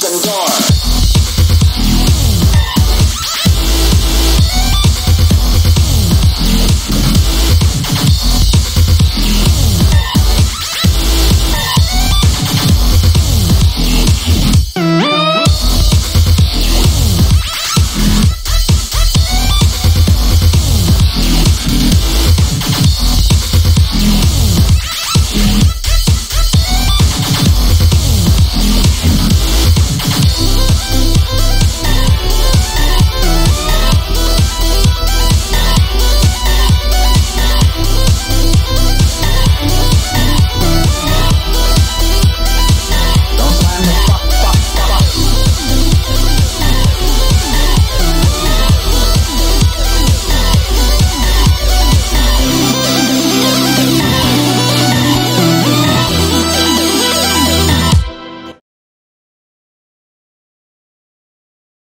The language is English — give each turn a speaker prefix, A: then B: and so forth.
A: fucking door.